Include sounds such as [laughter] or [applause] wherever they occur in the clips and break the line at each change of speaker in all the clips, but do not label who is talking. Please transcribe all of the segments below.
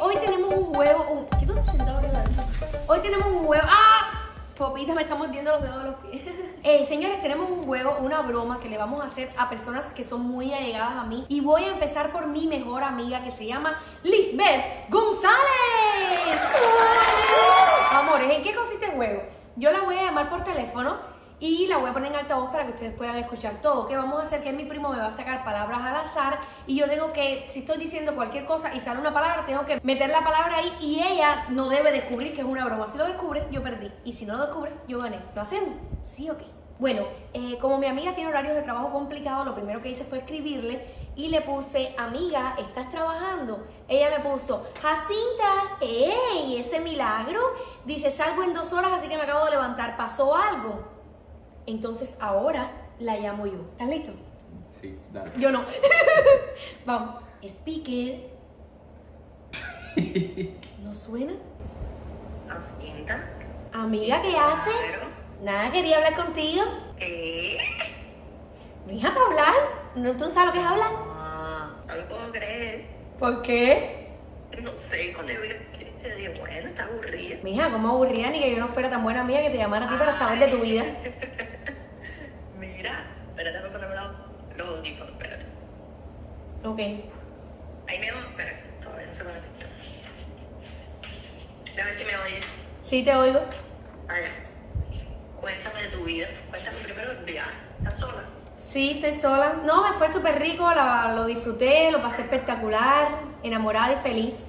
hoy tenemos un juego. Un... ¿Qué tú sentado? Hoy tenemos un juego. ¡Ah! Popita me está mordiendo los dedos de los pies. [laughs] Eh, señores, tenemos un juego, una broma que le vamos a hacer a personas que son muy allegadas a mí. Y voy a empezar por mi mejor amiga que se llama Lisbeth González. Amores, ¿en qué consiste el juego? Yo la voy a llamar por teléfono y la voy a poner en altavoz para que ustedes puedan escuchar todo. ¿Qué vamos a hacer? Que mi primo me va a sacar palabras al azar y yo tengo que, si estoy diciendo cualquier cosa y sale una palabra, tengo que meter la palabra ahí y ella no debe descubrir que es una broma. Si lo descubre, yo perdí. Y si no lo descubre, yo gané. ¿Lo hacemos? Sí o qué. Bueno, eh, como mi amiga tiene horarios de trabajo complicados, lo primero que hice fue escribirle y le puse, amiga, ¿estás trabajando? Ella me puso, Jacinta, ¡ey! Ese milagro. Dice, salgo en dos horas, así que me acabo de levantar. ¿Pasó algo? Entonces ahora la llamo yo. ¿Estás listo?
Sí, dale.
Yo no. [laughs] Vamos. Speaker. [laughs] ¿No suena?
Jacinta.
Amiga, ¿qué haces? Nada, quería hablar contigo.
¿Qué?
Mija, para hablar. ¿No, ¿Tú no sabes lo que es hablar?
Ah, no lo puedo creer.
¿Por qué?
No sé, cuando yo te dije, bueno, está aburrida.
Mija, ¿cómo aburrida ni que yo no fuera tan buena amiga que te llamara a ti para saber de tu vida? [laughs]
Mira, espérate, voy a ponerme los, los audífonos, espérate.
Ok.
Ahí me espérate, todavía no se me A ver si me oyes.
Sí, te oigo.
Allá. Cuéntame de tu vida. Cuéntame primero el viaje. ¿Estás sola?
Sí, estoy sola. No, me fue súper rico, la- lo disfruté, lo pasé espectacular, enamorada y feliz.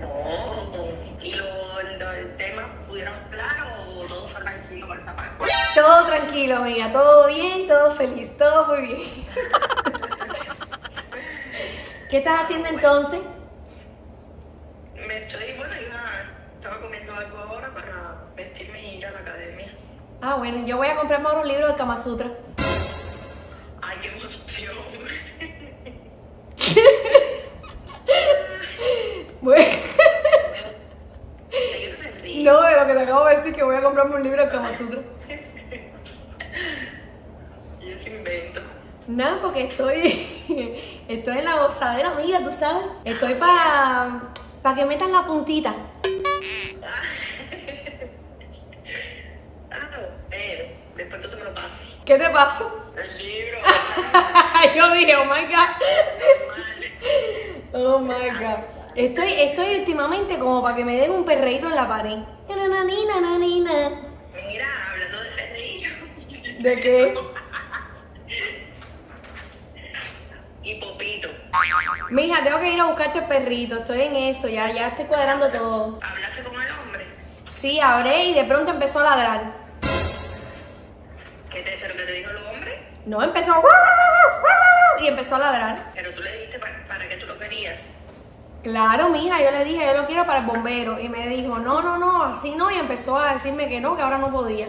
No. ¿Y lo- el tema pudieron hablar o todo fue tranquilo por esa parte?
Todo tranquilo, amiga, todo bien, todo feliz, todo muy bien. ¿Qué estás haciendo entonces?
Me estoy, bueno, iba, estaba comiendo algo ahora para vestirme y ir a la academia.
Ah, bueno, yo voy a comprarme ahora un libro de Kama Sutra.
Ay, qué emoción. [laughs]
Bueno, no, de lo que te acabo de decir, que voy a comprarme un libro de Kama Sutra.
Yo se invento.
Nada, porque estoy, [laughs] estoy en la gozadera, amiga, tú sabes. Estoy para para que metan la puntita.
Ah, pero después entonces me lo pasas.
¿Qué te pasó?
El libro. [laughs]
Yo dije, oh my God. Oh my God. Estoy, estoy últimamente como para que me den un perreíto en la pared.
Mira, hablando de Ferrillo.
¿De qué? [laughs]
Y Popito.
Mija, tengo que ir a buscarte el perrito. Estoy en eso, ya, ya estoy cuadrando todo.
¿Hablaste con el hombre?
Sí, hablé y de pronto empezó a ladrar.
¿Qué te, pero te dijo el hombre?
No, empezó y empezó a ladrar.
Pero tú le dijiste para, para que tú lo querías.
Claro, mija, yo le dije, yo lo quiero para el bombero. Y me dijo, no, no, no, así no. Y empezó a decirme que no, que ahora no podía.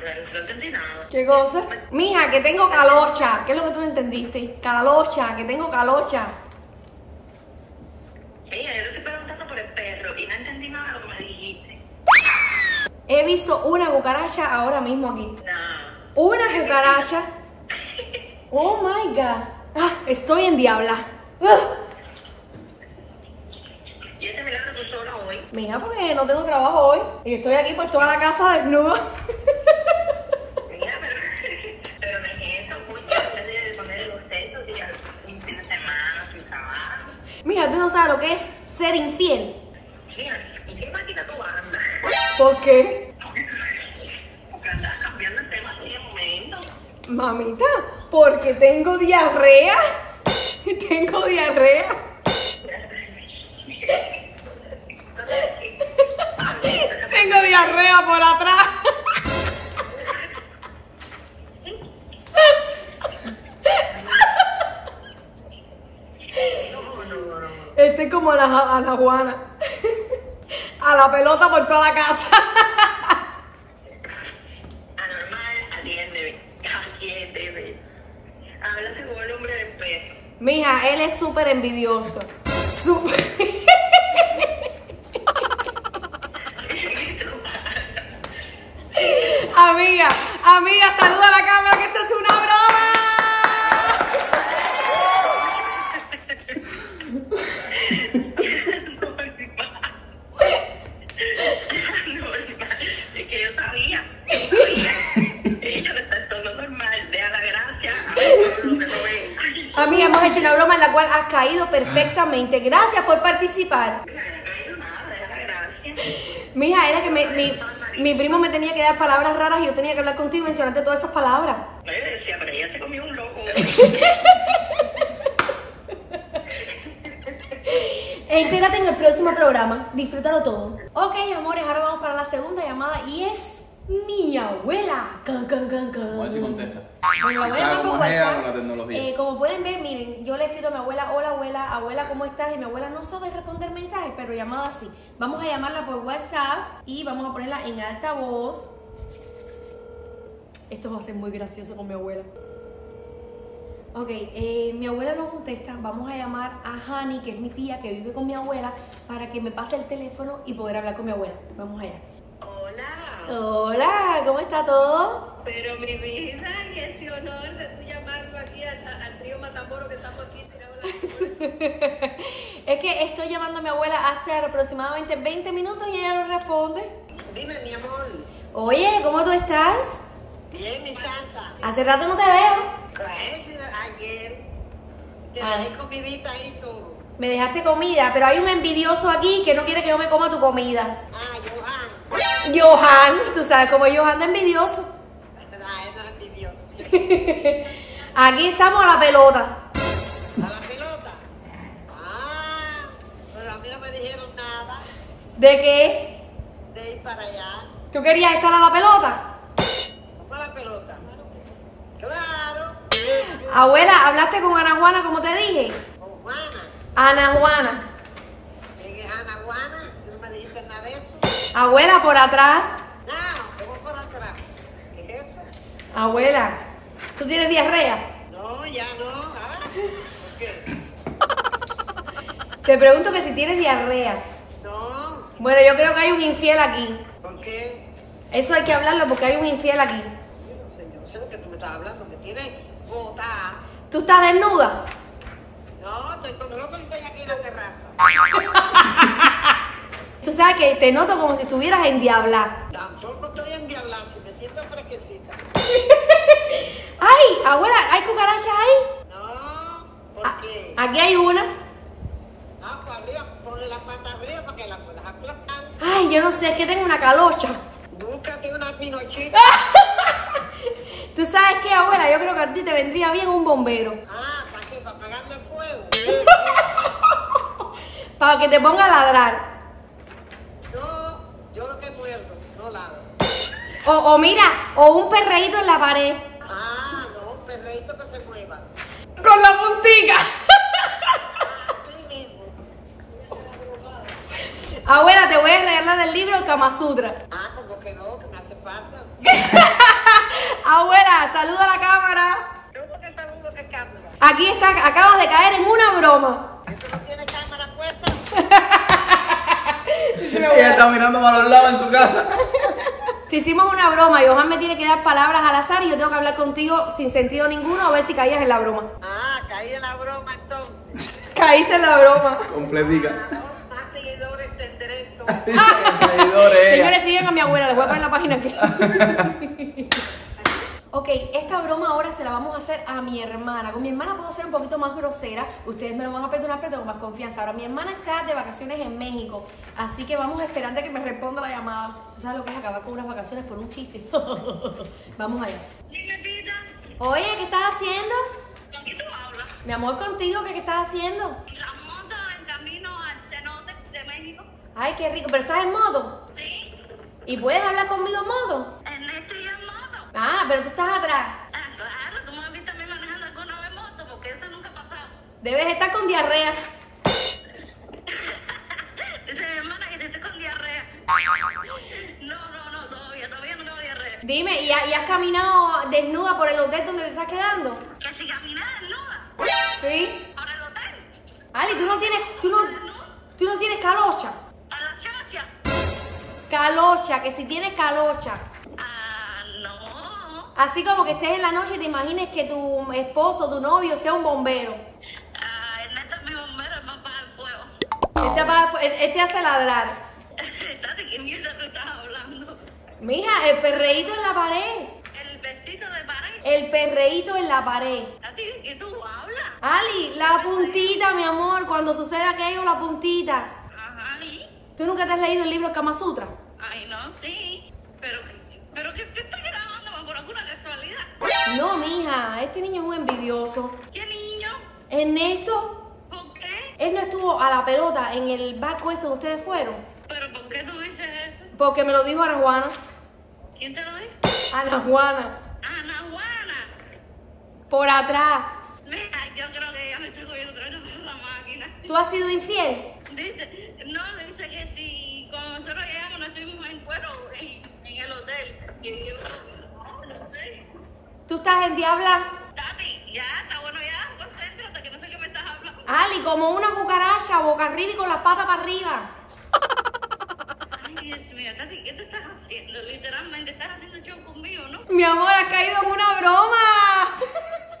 No, no, no entendí nada.
¿Qué cosa? Mija, que tengo calocha. ¿Qué es lo que tú no entendiste? Calocha, que tengo calocha.
Mira, yo te estoy preguntando por el perro y no entendí nada de lo que me dijiste.
He visto una cucaracha ahora mismo aquí.
No.
Una cucaracha. Oh my god. Ah, estoy en diabla. Ah.
¿Y este milagro tú sola hoy?
Mija, porque no tengo trabajo hoy. Y estoy aquí por toda la casa desnuda. Mija, tú no sabes lo que es ser infiel.
Mira, ¿y qué máquina tú andas?
¿Por qué?
Porque andas cambiando el tema momento.
Mamita, porque tengo diarrea. [laughs] tengo diarrea. [laughs] Tengo diarrea por atrás. Estoy como Ana, Ana Juana. A la pelota por toda la casa.
Anormal, atiéndeme. Atiéndeme. Háblate con el hombre del perro.
Mija, él es súper envidioso. Súper. amiga, amiga, saluda a la cámara que esto es una broma. Amiga, hemos hecho una broma en la cual has caído perfectamente. Gracias por participar. Mija, era que me- mi, mi primo me tenía que dar palabras raras y yo tenía que hablar contigo y mencionarte todas esas palabras.
No, yo decía, pero ella se comió un loco.
Entérate en el próximo programa. Disfrútalo todo. Ok, amores, ahora vamos para la segunda llamada y es mi abuela. Can, can, can, can.
Vamos a ver si contesta.
Bueno, WhatsApp.
con la tecnología.
Eh, como pueden ver, miren, yo le he escrito a mi abuela, hola abuela, abuela, ¿cómo estás? Y mi abuela no sabe responder mensajes, pero llamada así. Vamos a llamarla por WhatsApp y vamos a ponerla en altavoz. Esto va a ser muy gracioso con mi abuela. Ok, eh, mi abuela no contesta. Vamos a llamar a Hani, que es mi tía, que vive con mi abuela, para que me pase el teléfono y poder hablar con mi abuela. Vamos allá.
Hola.
¿cómo está todo?
Pero mi vida, y ese honor de tú llamando aquí al, al trío Matamoro que estamos aquí [laughs]
Es que estoy llamando a mi abuela hace aproximadamente 20 minutos y ella no responde.
Dime, mi amor.
Oye, ¿cómo tú estás?
Bien, mi santa.
Hace rato no te veo.
Ayer te
Ah.
dejé comidita ahí y todo.
Me dejaste comida, pero hay un envidioso aquí que no quiere que yo me coma tu comida.
Ah, Johan.
Johan, tú sabes cómo Johan de envidioso.
Ah, es envidiosa. [laughs]
Aquí estamos a la pelota.
A la pelota. Ah, pero a mí no me dijeron nada
¿De qué?
de ir para allá.
¿Tú querías estar a la pelota?
¿Cómo a la pelota? Claro.
Abuela, ¿hablaste con Ana Juana como te dije?
Con Juana.
Ana Juana.
¿Quién es Ana Juana? ¿Tú no me dijiste nada de eso?
Abuela, por atrás.
No, ¿cómo por atrás? ¿Qué es eso?
Abuela, ¿tú tienes diarrea?
No, ya no. Ah, ¿por qué?
Te pregunto que si tienes diarrea.
No,
Bueno, yo creo que hay un infiel aquí.
¿por qué?
Eso hay que hablarlo porque hay un infiel aquí.
No sé, yo sé lo que tú me estás hablando, que tienes botada.
¿Tú estás desnuda?
No, estoy con loco y estoy aquí en la terraza.
Tú sabes que te noto como si estuvieras en diabla.
Tampoco estoy en diablar, si me siento fresquecita. [laughs]
¡Ay, abuela! ¿Hay cucarachas ahí?
No, ¿por
Ah,
qué?
aquí hay una.
Ah, pues arriba, ponle la pata arriba para que la puedas aplastar.
Ay, yo no sé, es que tengo una calocha.
Búscate una pinochita. [laughs]
¿Tú sabes qué, abuela? Yo creo que a ti te vendría bien un bombero.
Ah, ¿para qué? ¿Para apagarle el fuego? [laughs]
Para que te ponga a ladrar. O, o mira, o un perreíto en la pared.
Ah, no, un perrito que se mueva.
Con la puntica.
Así mismo.
Abuela, te voy a regalar el libro Kama Sutra.
Ah, como que no, que me hace falta. [laughs]
Abuela, saluda a la cámara.
¿Cómo que saludo que cámara?
Aquí está, acabas de caer en una broma.
¿Esto no tiene cámara puesta? [laughs]
Ella está mirando para los lados en su casa.
Te hicimos una broma y Johan me tiene que dar palabras al azar y yo tengo que hablar contigo sin sentido ninguno a ver si caías en la broma.
Ah, caí en la broma entonces. [laughs]
Caíste en la broma.
Completica.
Ah, más seguidores tendré. [laughs]
Seguidores.
Señores, sigan a mi abuela, les voy a poner la página aquí. [laughs] ok, esta broma ahora se la vamos a hacer a mi hermana. Con mi hermana puedo ser un poquito más grosera, ustedes me lo van a perdonar, pero tengo más confianza. Ahora, mi hermana está de vacaciones en México, así que vamos a esperar de que me responda la llamada. ¿Tú sabes lo que es acabar con unas vacaciones por un chiste? [laughs] vamos allá. Oye, ¿qué estás haciendo?
¿con quién tú hablas?
Mi amor, contigo, ¿qué, qué estás haciendo?
La moto en camino al cenote de México.
Ay, qué rico, pero estás en moto.
Sí,
¿Y puedes hablar conmigo en moto?
Ernesto y en moto.
Ah, pero tú estás atrás.
Ah, claro, tú me has visto a mí manejando alguna vez moto, porque eso nunca ha pasado.
Debes estar con diarrea. [laughs]
Dice mi hermana que estoy con diarrea. No, no, no, todavía, todavía no tengo diarrea.
Dime, ¿y, ha- y has caminado desnuda por el hotel donde te estás quedando?
Que si caminaba desnuda
Sí.
por el hotel,
Ali, tú no tienes, tú no, tú no tienes calocha.
a la chacha.
Calocha, que si tienes calocha. Así como que estés en la noche y te imagines que tu esposo, tu novio sea un bombero.
Ah, Ernesto es mi bombero, apagar el fuego.
Él te, apaga- él- él te hace ladrar. [laughs]
¿De qué mierda tú estás hablando?
Mija, el perreíto en la pared.
El besito de pared.
El perreíto en la pared.
¿A ti qué tú hablas?
Ali, la puntita, mi amor, cuando sucede aquello, la puntita.
Ajá, ¿y?
¿Tú nunca te has leído el libro Kama Sutra?
Ay, no, sí. Pero, pero que te estás
No, mija, este niño es un envidioso.
¿Qué niño?
Ernesto,
¿Por qué?
él no estuvo a la pelota en el barco ese que ustedes fueron.
¿Pero por qué tú dices eso?
Porque me lo dijo Ana Juana.
¿Quién te lo dice?
Ana Juana.
Ana Juana.
Por atrás.
Mira, yo creo que ella me está cogiendo otra vez por la máquina.
¿Tú has sido infiel?
Dice, no, dice que si cuando nosotros llegamos no estuvimos en cuero en, en el hotel. Y yo.
¿Tú estás en diabla?
Tati, ya, está bueno ya, concéntrate, que no sé qué me estás hablando.
Ali, como una cucaracha, boca arriba y con las patas para arriba.
Ay, Dios mío, Tati, ¿qué te estás haciendo? Literalmente, estás haciendo show conmigo, ¿no?
Mi amor, has caído en una broma.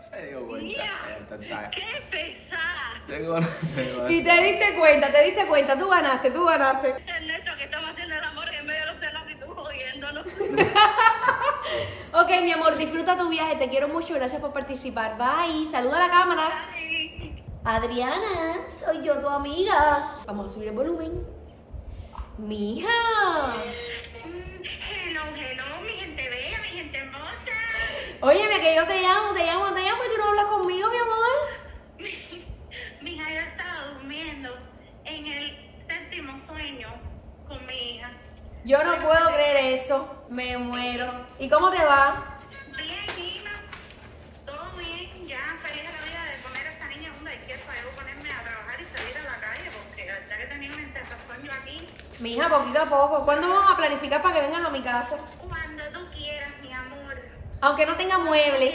[laughs]
Se dio cuenta. Esta está-
qué pesada.
Tengo [laughs] se
Y te diste cuenta, te diste cuenta, tú ganaste, tú ganaste.
Ernesto, que estamos haciendo el amor en medio de los celos y tú jodiéndonos. [laughs]
Ok, mi amor, disfruta tu viaje, te quiero mucho, gracias por participar. Bye, saluda a la cámara. Adriana, soy yo tu amiga. Vamos a subir el volumen. Mija.
Mm, Hello, hello, mi gente bella, mi gente hermosa.
Óyeme, que yo te llamo, te llamo, te llamo y tú no hablas conmigo, mi amor.
Mija, yo estaba durmiendo en el séptimo sueño con mi hija.
Yo no puedo creer eso. Me muero. ¿Y cómo te va?
Bien, hija. Todo bien, ya feliz de la vida de poner a esta niña en un daycare para yo ponerme a trabajar y salir a la calle, porque la verdad que tenía una encerrazón yo aquí.
Mi hija, poquito a poco. ¿Cuándo vamos a planificar para que vengas a mi casa?
Cuando tú quieras, mi amor.
Aunque no tenga muebles.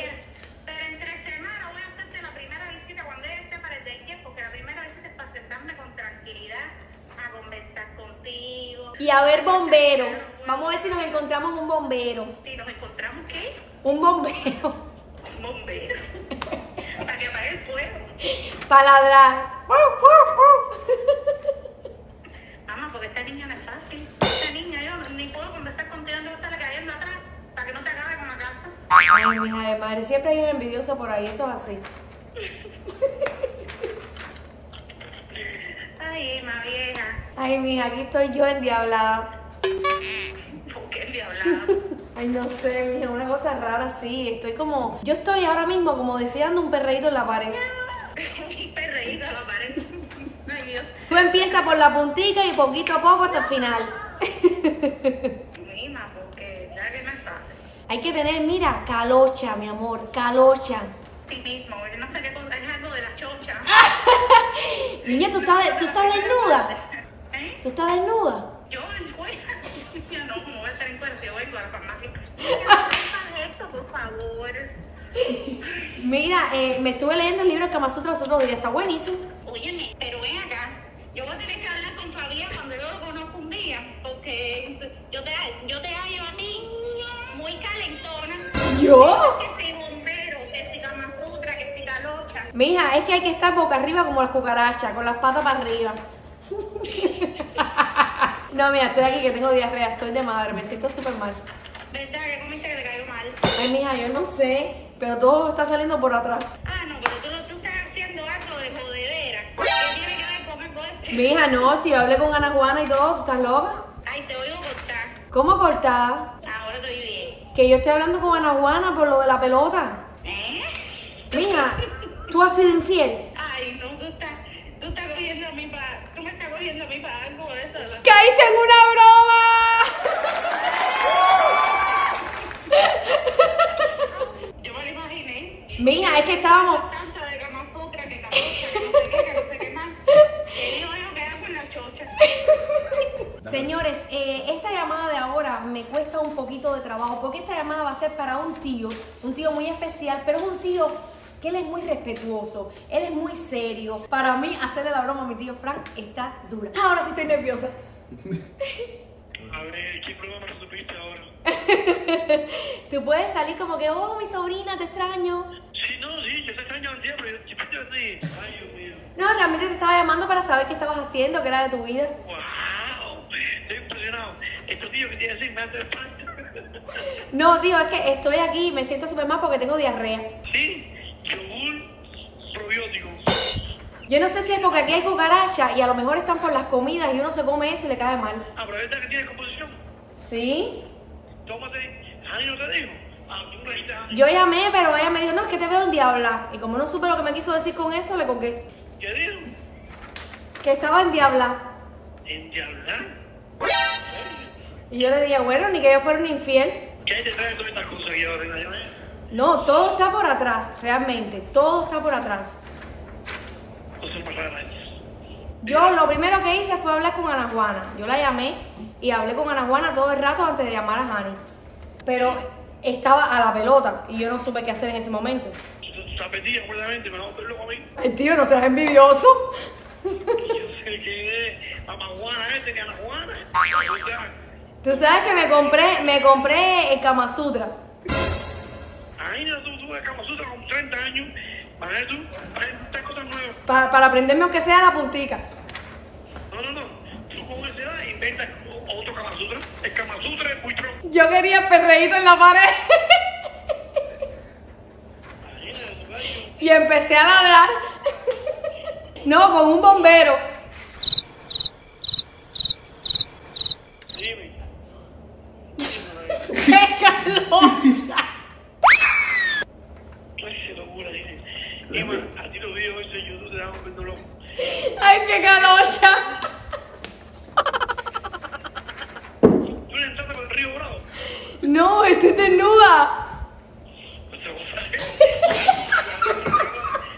Pero entre semana voy a hacerte la primera visita cuando ella esté para el daycare, porque la primera visita es para sentarme con tranquilidad a conversar contigo.
Y a ver bombero. Vamos a ver si nos encontramos un bombero.
Si nos encontramos, ¿qué?
Un bombero.
Un bombero. [laughs] para que apague el fuego.
Para ladrar. [laughs]
Mamá, porque esta niña no es fácil. Esta niña, yo ni puedo conversar contigo, no estarle cayendo atrás para que no te acabe con la casa.
Ay, mija de madre. Siempre hay un envidioso por ahí. Eso es así.
Ay, Emma vieja.
Ay, mija, aquí estoy yo endiablada.
¿Por qué le hablaba? [laughs]
Ay, no sé, mija, una cosa rara, sí. Estoy como. Yo estoy ahora mismo como deseando un perreíto en la pared. [laughs]
Un perreíto a la pared. [laughs] Ay, Dios.
Tú empiezas por la puntica y poquito a poco hasta el final.
Mima, porque ya que no es fácil.
Hay que tener, mira, calocha, mi amor, calocha.
Sí mismo, yo no sé qué cosa es algo de la chocha.
Niña, ¿tú estás, ¿tú estás desnuda?
¿Eh?
¿Tú estás desnuda?
Yo en cuenta. [laughs] Ya no, me voy a estar en cuenta, yo vengo a la farmacia. No eso, por favor.
Mira, eh, me estuve leyendo el libro de Kama Sutra los otros días, está buenísimo.
Óyeme, pero ven acá. Yo voy a tener que hablar con Fabián cuando yo lo conozco un día, porque yo te, yo te hallo a ti muy calentona.
¿Yo?
Que si bombero, que si Kama Sutra, que si calocha.
Mija, es que hay que estar boca arriba como las cucarachas, con las patas para arriba. [laughs] No, mira, estoy aquí que tengo diarrea, estoy de madre, me siento súper mal.
¿Verdad que comiste que te cayó mal?
Ay, mija, yo no sé, pero todo está saliendo por atrás.
Ah, no, pero tú, tú estás haciendo algo de jodedera. ¿Qué tiene que ver con algo de eso?
Mija, no, si yo hablé con Ana Juana y todo, ¿tú estás loca?
Ay, te oigo cortar.
¿Cómo cortada?
Ahora estoy bien.
Que yo estoy hablando con Ana Juana por lo de la pelota.
¿Eh?
Mija, ¿tú has sido infiel?
Ay, no, tú estás, tú estás cogiendo a mí para, tú me estás cogiendo a mí para algo de eso. ¿no?
¡Caíste en una
Yo me lo imaginé.
broma! Mija, es que estábamos...
Tanta de Kama Sutra, que calocha, que no sé qué, que no sé qué más. Que digo yo que hago en la chocha.
Señores, eh, esta llamada de ahora me cuesta un poquito de trabajo porque esta llamada va a ser para un tío, un tío muy especial, pero es un tío él es muy respetuoso, él es muy serio. Para mí, hacerle la broma a mi tío Frank está dura. Ahora sí estoy nerviosa.
A ver, ¿qué programa no supiste ahora? [laughs]
Tú puedes salir como que, oh, mi sobrina, te extraño.
Sí, no, sí, yo te extraño siempre. Chipito así. Ay, Dios mío.
No, realmente te estaba llamando para saber qué estabas haciendo, qué era de tu vida.
¡Wow! Estoy impresionado. Estos tíos que tienen así me hacen falta. [laughs]
No, tío, es que estoy aquí y me siento súper mal porque tengo diarrea.
Sí,
Yo no sé si es porque aquí hay cucarachas y a lo mejor están por las comidas y uno se come eso y le cae mal.
Pero esta que tiene composición.
¿Sí?
Tómate. Ani no te dijo. Ah.
Yo llamé, pero ella me dijo, no, es que te veo en diabla. Y como no supe lo que me quiso decir con eso, le colgué.
¿Qué dijo?
Que estaba en diabla.
En diablar.
Y yo le dije, bueno, ni que yo fuera un infiel.
¿Qué hay detrás de todas estas cosas que yo?
No, todo está por atrás, realmente. Todo está por atrás. Yo lo primero que hice fue hablar con Ana Juana. Yo la llamé y hablé con Ana Juana todo el rato antes de llamar a Hani. Pero estaba a la pelota y yo no supe qué hacer en ese momento.
Estás.
Ay, tío, no seas envidioso. Tú sabes que me compré, me compré el Kama Sutra.
Ahí no, tú, de Kama Sutra con 30 años, para tú, para estas cosas nuevas.
pa- para aprenderme aunque sea la puntica.
No, no, no. Tú con esa edad inventas otro Kama Sutra. El Kama Sutra es muy tronco.
Yo quería perreíto en la pared. Y empecé a ladrar. No, con un bombero.
Dime.
¡Qué calor!
Ay, qué locura, dime. Dime, a ti los videos ese YouTube te dan un pendo loco.
¡Ay, qué calocha!
Tú le entraste por el río Bravo.
No, estoy desnuda.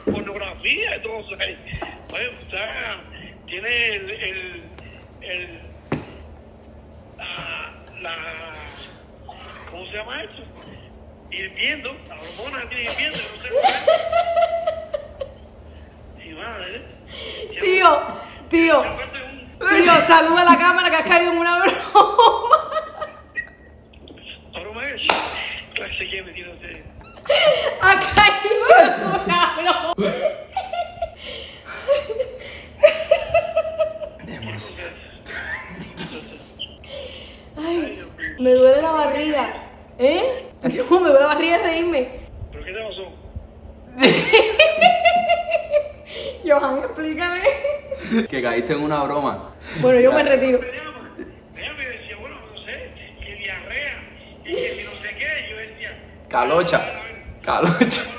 Pornografía, entonces. Pues, o sea, tiene el. el, el la, la. ¿Cómo se llama eso? Hirviendo, la hormona tiene hirviendo, no sé. Y madre.
Tío, tío, tío, saluda a la cámara que has caído en una. Broma
es. Clase que metido usted. [laughs]
Ha caído broma. Ay, me duele la barriga. ¿Eh? No, me duele la barriga de reírme.
¿Pero qué te pasó? [laughs]
Johan, explícame.
Que caíste en una broma.
Bueno, yo me retiro.
Me llama, me llama y decía, bueno, no sé, que diarrea, y que si no sé qué, yo decía.
Calocha. Calocha.